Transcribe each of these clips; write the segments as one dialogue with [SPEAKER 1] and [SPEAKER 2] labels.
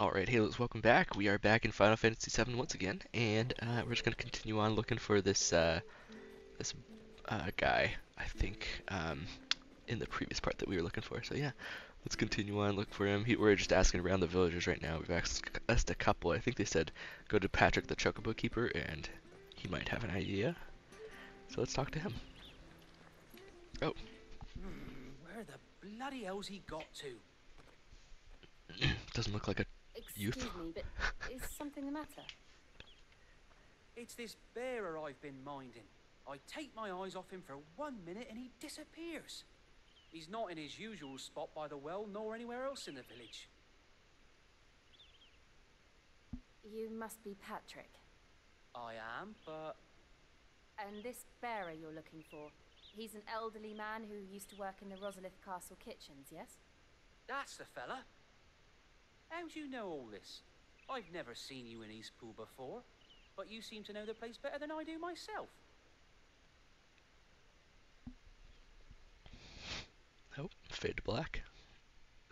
[SPEAKER 1] Alright, Halos, welcome back. We are back in Final Fantasy VII once again, and uh, we're just gonna continue on looking for this uh, this uh, guy. I think um, in the previous part that we were looking for. So yeah, let's continue on look for him. He, we're just asking around the villagers right now. We've asked, asked a couple. I think they said go to Patrick the Chocobo Keeper, and he might have an idea. So let's talk to him. Oh,
[SPEAKER 2] Hmm, where the bloody hell's he got to?
[SPEAKER 1] doesn't look like a
[SPEAKER 3] Excuse me, but is something the matter?
[SPEAKER 2] It's this bearer I've been minding. I take my eyes off him for one minute and he disappears. He's not in his usual spot by the well nor anywhere else in the village.
[SPEAKER 3] You must be Patrick.
[SPEAKER 2] I am, but
[SPEAKER 3] And this bearer you're looking for, he's an elderly man who used to work in the Rosalith Castle kitchens, yes?
[SPEAKER 2] that's the fella. How do you know all this? I've never seen you in Eastpool before, but you seem to know the place better than I do myself.
[SPEAKER 1] oh fade to black.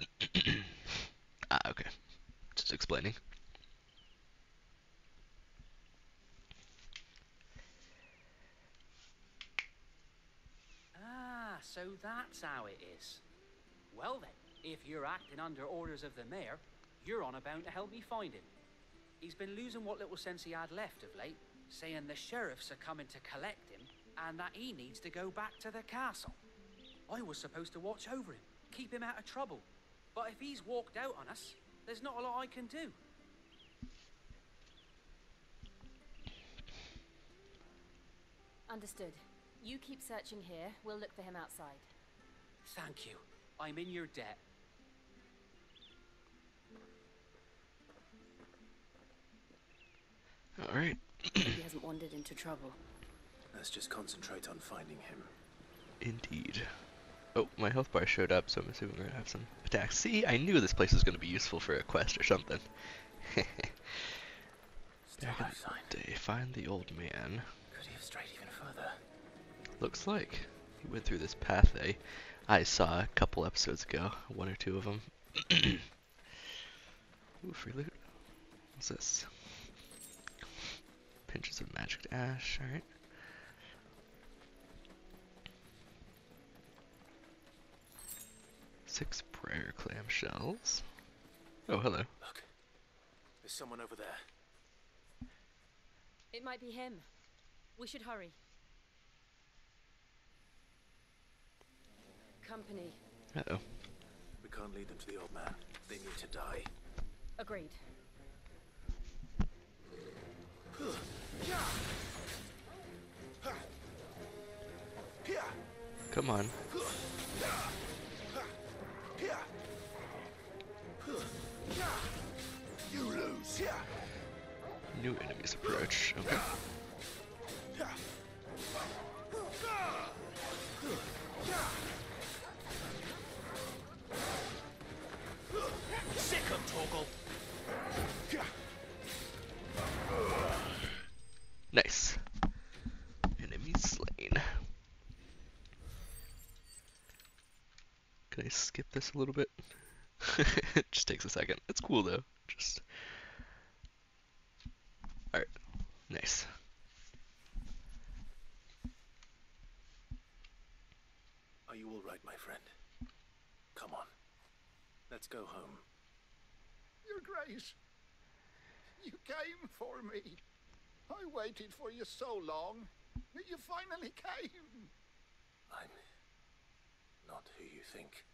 [SPEAKER 1] ah, okay. Just explaining.
[SPEAKER 2] Ah, so that's how it is. Well then, if you're acting under orders of the mayor, you're on about to help me find him. He's been losing what little sense he had left of late, saying the sheriffs are coming to collect him and that he needs to go back to the castle. I was supposed to watch over him, keep him out of trouble. But if he's walked out on us, there's not a lot I can do.
[SPEAKER 3] Understood. You keep searching here, we'll look for him outside.
[SPEAKER 2] Thank you. I'm in your debt.
[SPEAKER 3] He hasn't wandered into trouble.
[SPEAKER 4] Let's just concentrate on finding him.
[SPEAKER 1] Indeed. Oh, my health bar showed up, so I'm assuming we're gonna have some attacks. See, I knew this place was gonna be useful for a quest or something.
[SPEAKER 4] Still
[SPEAKER 1] Back
[SPEAKER 4] no
[SPEAKER 1] in day, find the old man.
[SPEAKER 4] Could he have strayed even further?
[SPEAKER 1] Looks like he went through this path I, I saw a couple episodes ago, one or two of them. Ooh, free loot. What's this? Pinches of magic ash, alright. Six prayer clam shells. Oh, hello.
[SPEAKER 4] Look. There's someone over there.
[SPEAKER 3] It might be him. We should hurry. Company.
[SPEAKER 1] Uh oh.
[SPEAKER 4] We can't lead them to the old man. They need to die.
[SPEAKER 3] Agreed.
[SPEAKER 1] Come on. New enemies approach. Okay. Little bit? it just takes a second. It's cool though. Just. Alright. Nice.
[SPEAKER 4] Are you all right, my friend? Come on. Let's go home.
[SPEAKER 5] Your Grace, you came for me. I waited for you so long, but you finally came.
[SPEAKER 4] I'm not who you think.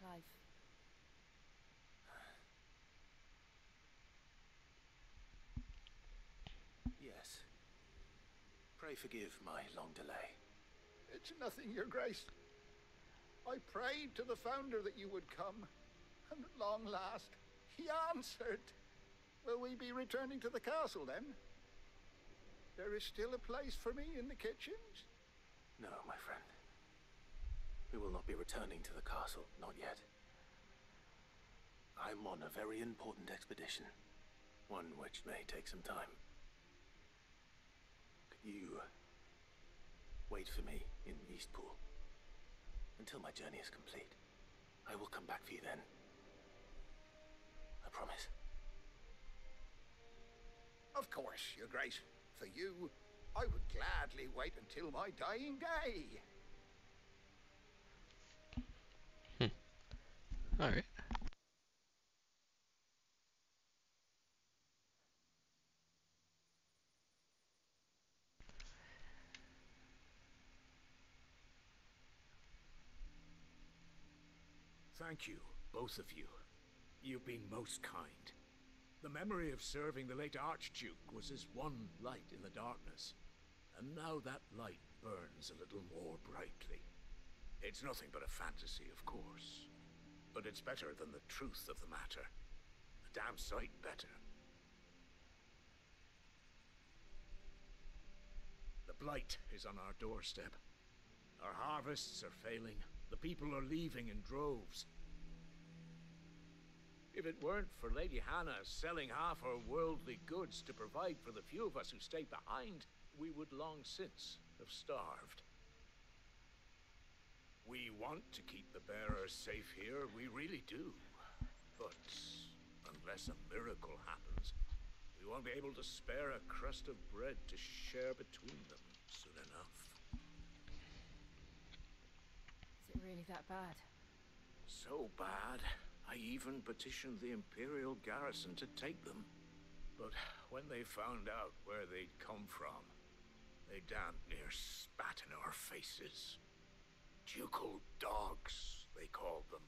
[SPEAKER 3] Clive.
[SPEAKER 4] Yes. Pray forgive my long delay.
[SPEAKER 5] It's nothing, Your Grace. I prayed to the Founder that you would come, and at long last, he answered. Will we be returning to the castle then? There is still a place for me in the kitchens?
[SPEAKER 4] No, my friend. We will not be returning to the castle, not yet. I'm on a very important expedition, one which may take some time. Could you wait for me in Eastpool until my journey is complete? I will come back for you then. I promise?
[SPEAKER 5] Of course, Your Grace. For you, I would gladly wait until my dying day.
[SPEAKER 1] Alright.
[SPEAKER 6] Thank you, both of you. You've been most kind. The memory of serving the late Archduke was as one light in the darkness. And now that light burns a little more brightly. It's nothing but a fantasy, of course. But it's better than the truth of the matter. A damn sight better. The blight is on our doorstep. Our harvests are failing. The people are leaving in droves. If it weren't for Lady Hannah selling half her worldly goods to provide for the few of us who stayed behind, we would long since have starved. We want to keep the bearers safe here, we really do. But unless a miracle happens, we won't be able to spare a crust of bread to share between them soon enough.
[SPEAKER 3] Is it really that bad?
[SPEAKER 6] So bad, I even petitioned the Imperial garrison to take them. But when they found out where they'd come from, they damn near spat in our faces. Ducal dogs, they called them.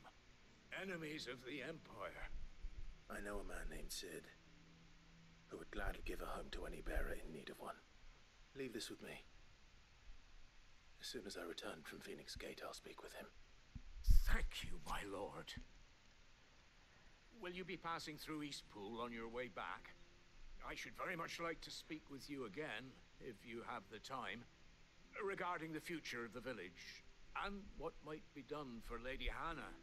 [SPEAKER 6] Enemies of the Empire.
[SPEAKER 4] I know a man named Cid who would gladly give a home to any bearer in need of one. Leave this with me. As soon as I return from Phoenix Gate, I'll speak with him.
[SPEAKER 6] Thank you, my lord. Will you be passing through Eastpool on your way back? I should very much like to speak with you again, if you have the time, regarding the future of the village, and what might be done for Lady Hannah,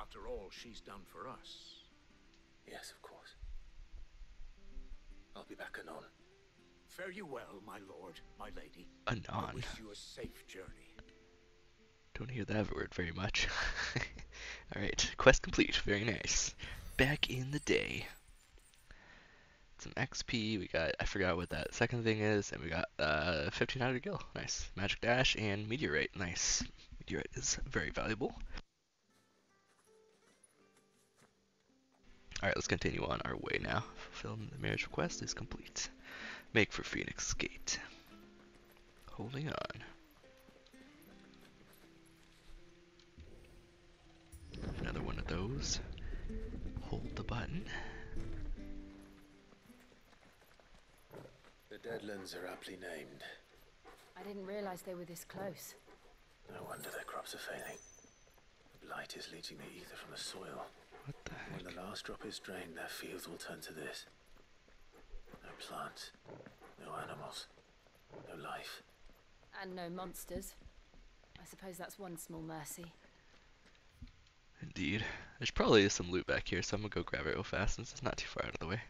[SPEAKER 6] after all she's done for us.
[SPEAKER 4] Yes, of course. I'll be back anon.
[SPEAKER 6] Fare you well, my lord, my lady. I
[SPEAKER 1] Anon.
[SPEAKER 6] wish you a safe journey.
[SPEAKER 1] Don't hear that word very much. Alright, quest complete. Very nice. Back in the day. Some XP, we got, I forgot what that second thing is, and we got uh, 1500 gil. Nice. Magicked Ash and Meteorite. Nice. Meteorite is very valuable. Alright, let's continue on our way now. Fulfilling the marriage request is complete. Make for Phoenix Gate. Holding on. Another one of those. Hold the button.
[SPEAKER 4] Deadlands are aptly named.
[SPEAKER 3] I didn't realize they were this close.
[SPEAKER 4] No wonder their crops are failing. The blight is leaching the ether from the soil.
[SPEAKER 1] What the heck?
[SPEAKER 4] When the last drop is drained, their fields will turn to this. No plants, no animals, no life.
[SPEAKER 3] And no monsters. I suppose that's one small mercy.
[SPEAKER 1] Indeed. There's probably some loot back here, so I'm gonna go grab it real fast since it's not too far out of the way.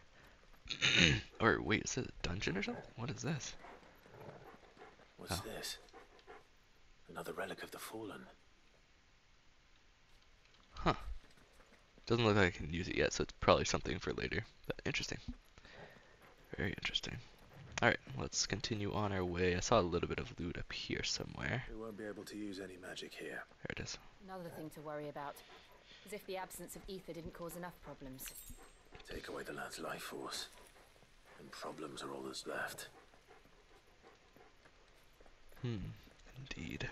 [SPEAKER 1] or wait, is it a dungeon or something? What is this?
[SPEAKER 4] What's
[SPEAKER 1] Oh.
[SPEAKER 4] this? Another relic of the fallen.
[SPEAKER 1] Huh. Doesn't look like I can use it yet, so it's probably something for later. But interesting. Very interesting. Alright, let's continue on our way. I saw a little bit of loot up here somewhere.
[SPEAKER 4] We won't be able to use any magic here.
[SPEAKER 1] There it is.
[SPEAKER 3] Another thing to worry about. As if the absence of ether didn't cause enough problems.
[SPEAKER 4] Take away the lad's life force, and problems are all that's left.
[SPEAKER 1] Hmm, indeed.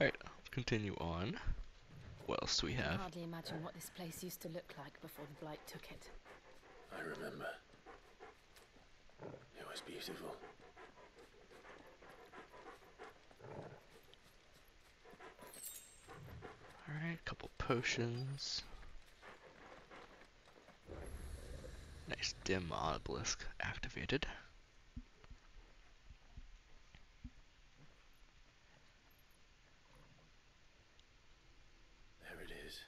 [SPEAKER 1] Alright, let's continue on. What else do we
[SPEAKER 3] I can
[SPEAKER 1] have?
[SPEAKER 3] hardly imagine what this place used to look like before the Blight took it.
[SPEAKER 4] I remember. It was beautiful.
[SPEAKER 1] Alright, A couple potions. Nice dim obelisk activated.
[SPEAKER 4] There it is.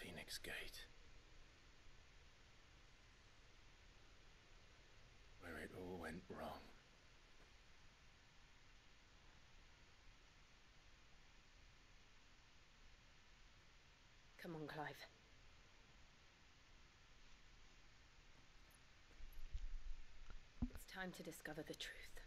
[SPEAKER 4] Phoenix Gate. Where it all went wrong.
[SPEAKER 3] Come on, Clive. Time to discover the truth.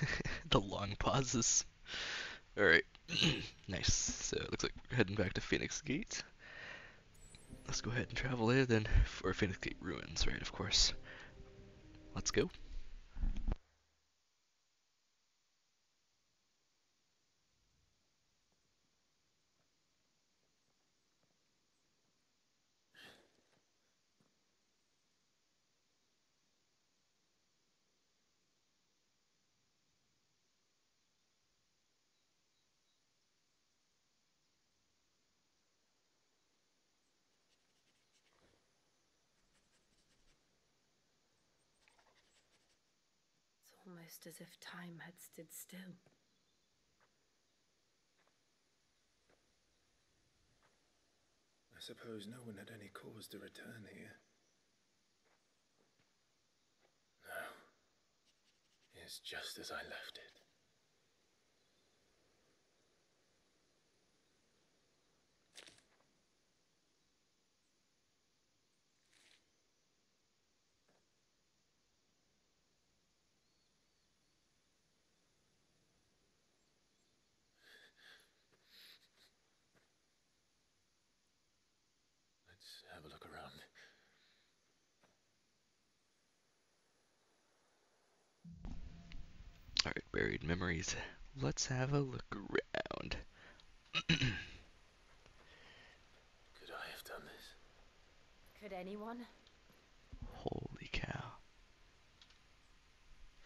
[SPEAKER 1] the long pauses. Alright. nice. So it looks like we're heading back to Phoenix Gate. Let's go ahead and travel there then for Phoenix Gate Ruins, right, of course. Let's go.
[SPEAKER 3] It's almost as if time had stood still.
[SPEAKER 4] I suppose no one had any cause to return here. No. It's just as I left it. Let's have a look around.
[SPEAKER 1] Alright, buried memories. Let's have a look around.
[SPEAKER 4] Could I have done this?
[SPEAKER 3] Could anyone?
[SPEAKER 1] Holy cow.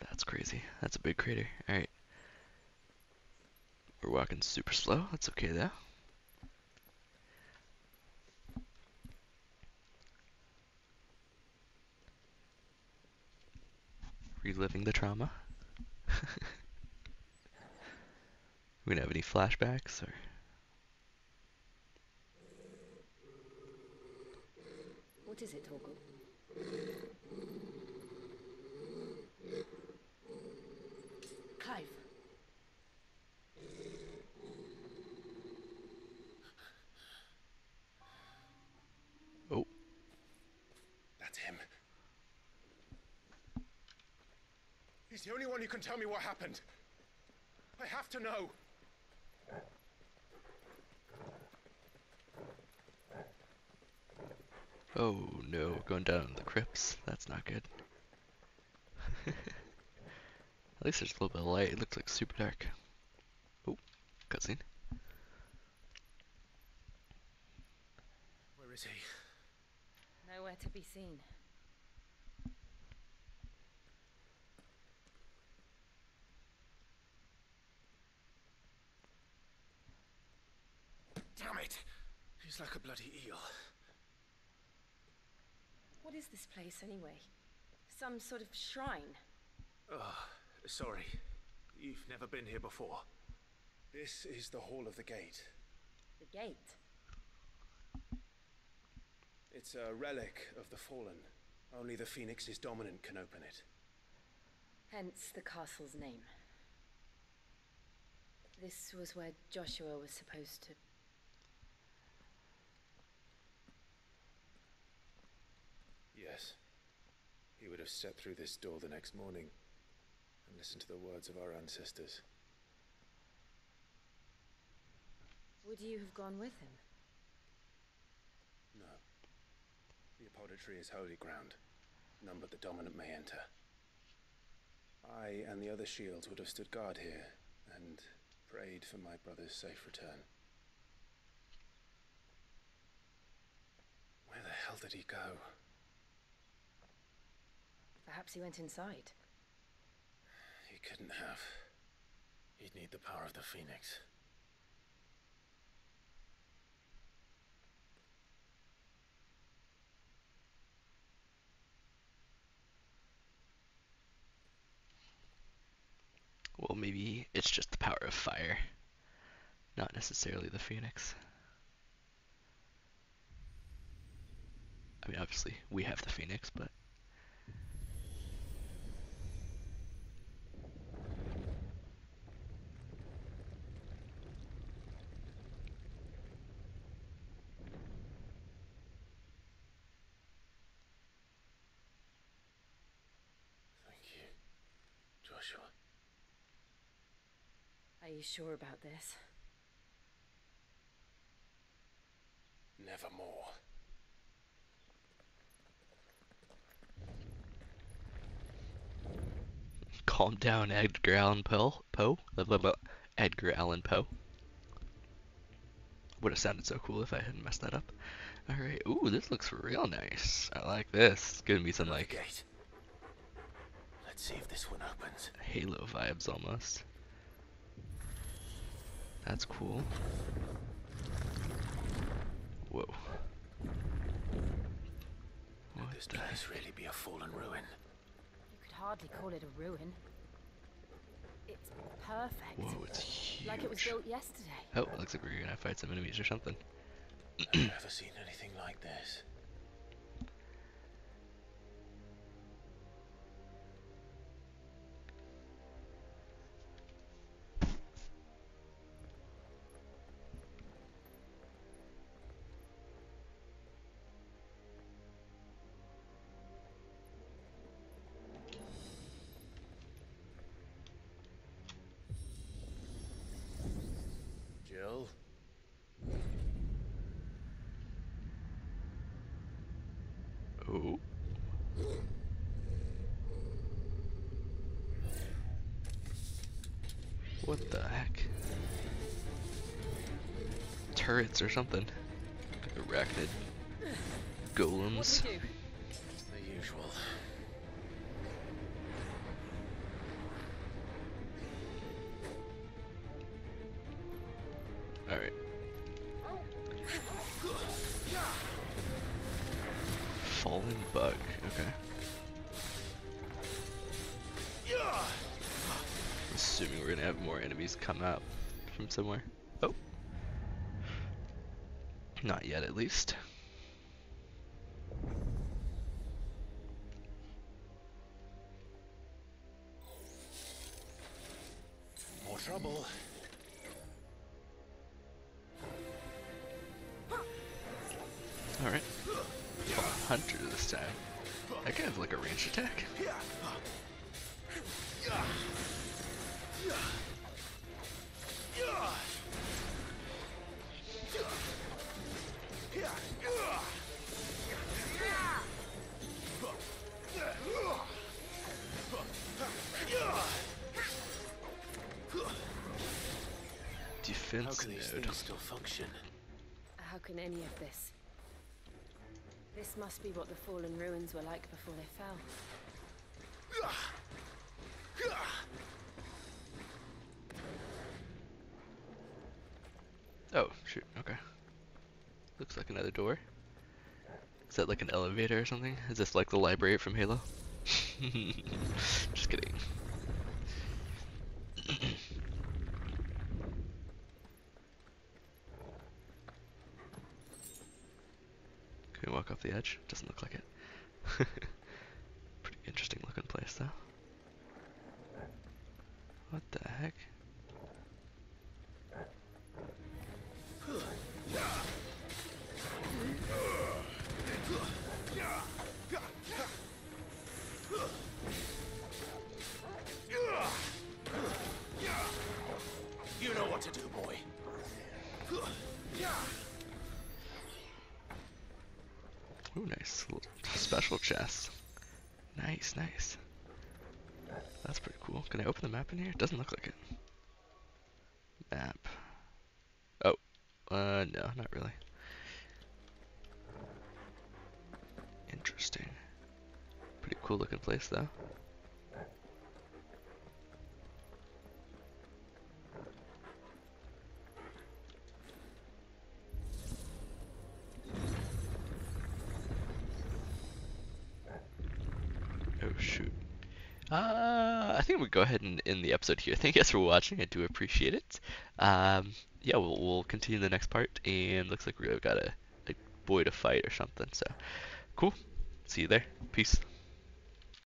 [SPEAKER 1] That's crazy. That's a big crater. Alright. We're walking super slow. That's okay though. We gonna have any flashbacks or
[SPEAKER 3] What is it, Torgal? Clive.
[SPEAKER 1] Oh,
[SPEAKER 4] That's him. He's the only one who can tell me what happened. I have to know.
[SPEAKER 1] Oh no, going down the crypts. That's not good. At least there's a little bit of light. It looks like super dark. Oh, cutscene.
[SPEAKER 4] Where is he?
[SPEAKER 3] Nowhere to be seen.
[SPEAKER 4] Damn it! He's like a bloody eel.
[SPEAKER 3] What is this place, anyway? Some sort of shrine?
[SPEAKER 4] Oh, sorry. You've never been here before. This is the Hall of the Gate.
[SPEAKER 3] The gate?
[SPEAKER 4] It's a relic of the fallen. Only the Phoenix's dominant can open it.
[SPEAKER 3] Hence the castle's name. This was where Joshua was supposed to.
[SPEAKER 4] Yes. He would have stepped through this door the next morning and listened to the words of our ancestors.
[SPEAKER 3] Would you have gone with him?
[SPEAKER 4] No. The apodatory is holy ground. None but the dominant may enter. I and the other shields would have stood guard here and prayed for my brother's safe return. Where the hell did he go?
[SPEAKER 3] Perhaps he went inside.
[SPEAKER 4] He couldn't have. He'd need the power of the Phoenix.
[SPEAKER 1] Well, maybe it's just the power of fire, not necessarily the phoenix. I mean, obviously, we have the phoenix, but
[SPEAKER 7] you sure about this?
[SPEAKER 4] Nevermore.
[SPEAKER 1] Calm down, Edgar Allan Poe. Poe? Edgar Allan Poe. Would have sounded so cool if I hadn't messed that up. Alright, ooh, this looks real nice. I like this. It's gonna be some like
[SPEAKER 4] gate. Let's see if this one opens.
[SPEAKER 1] Halo vibes almost. That's cool. Whoa.
[SPEAKER 4] Could
[SPEAKER 1] What
[SPEAKER 4] this
[SPEAKER 1] the
[SPEAKER 4] place really be a fallen ruin?
[SPEAKER 3] You could hardly call it a ruin. It's perfect.
[SPEAKER 1] Whoa, it's huge.
[SPEAKER 3] Like it was built yesterday.
[SPEAKER 1] Oh, looks like we're gonna fight some enemies or something.
[SPEAKER 4] I've never seen anything like this. Jill?
[SPEAKER 1] Oh. What the heck? Turrets or something. Like arachnid golems. From somewhere. Oh. Not yet, at least.
[SPEAKER 4] More trouble.
[SPEAKER 1] Alright. Hunter this time. That guy has like a range attack.
[SPEAKER 4] How can these
[SPEAKER 1] node.
[SPEAKER 4] things still function?
[SPEAKER 7] How can any of this? This must be what the fallen ruins were like before they fell.
[SPEAKER 1] Oh, shoot, okay. Looks like another door. Is that like an elevator or something? Is this like the library from Halo? Just kidding. Can we walk off the edge? Doesn't look like it. Pretty interesting looking place though. What the heck? Special chest. Nice, nice. That's pretty cool. Can I open the map in here? It doesn't look like it. Map. Oh, uh, no, not really. Interesting. Pretty cool looking place, though. Think we'll go ahead and end the episode here. Thank you guys for watching. I do appreciate it. Um, yeah, we'll, we'll continue the next part, and looks like we've got a, a boy to fight or something. So, cool. See you there. Peace.